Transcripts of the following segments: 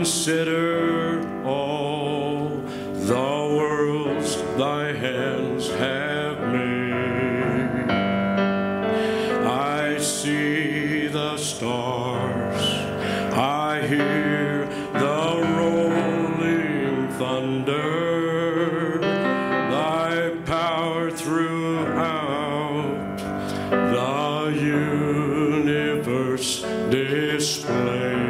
consider all the worlds thy hands have made. I see the stars, I hear the rolling thunder, thy power throughout the universe display.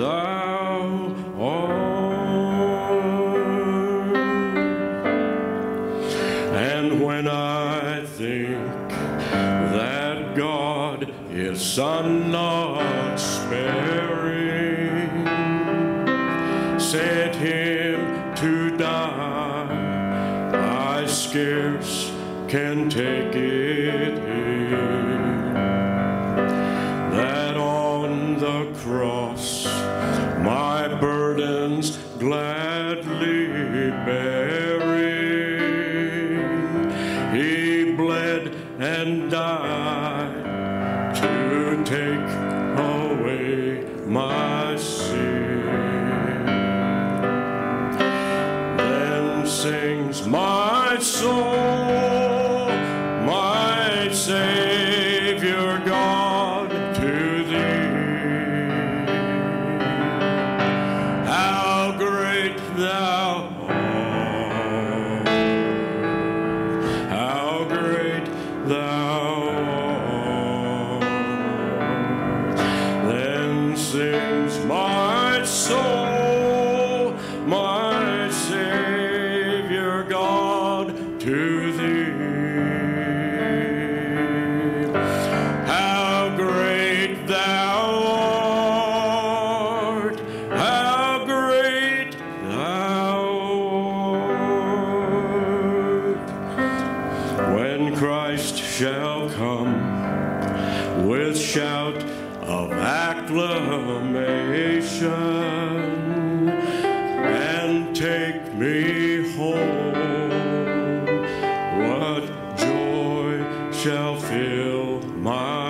Thou art. And when I think that God is Son not sparing, sent him to die, I scarce can take it in. Bearing, he bled and died to take away my sin. Then sings my soul, my Savior God, to thee. How great thou Then sings my soul, my Savior God, to thee. How great thou art, how great thou art. When Christ shall come with shout of acclamation. And take me home, what joy shall fill my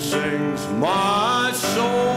sings my soul.